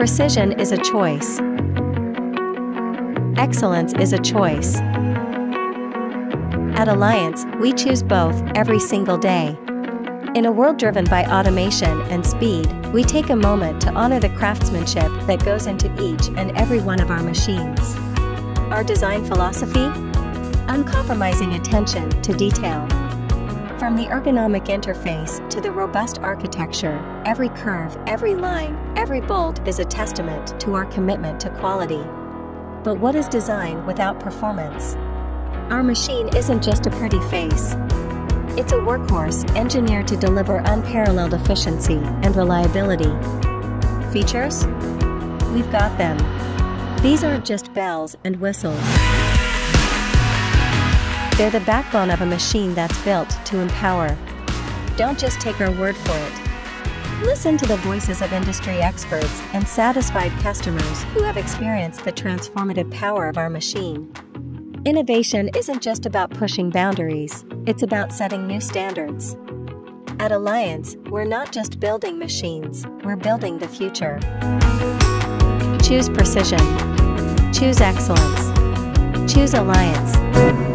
Precision is a choice. Excellence is a choice. At Alliance, we choose both every single day. In a world driven by automation and speed, we take a moment to honor the craftsmanship that goes into each and every one of our machines. Our design philosophy? Uncompromising attention to detail. From the ergonomic interface to the robust architecture, every curve, every line, every bolt is a testament to our commitment to quality. But what is design without performance? Our machine isn't just a pretty face. It's a workhorse engineered to deliver unparalleled efficiency and reliability. Features? We've got them. These aren't just bells and whistles. They're the backbone of a machine that's built to empower. Don't just take our word for it. Listen to the voices of industry experts and satisfied customers who have experienced the transformative power of our machine. Innovation isn't just about pushing boundaries, it's about setting new standards. At Alliance, we're not just building machines, we're building the future. Choose precision. Choose excellence. Choose Alliance.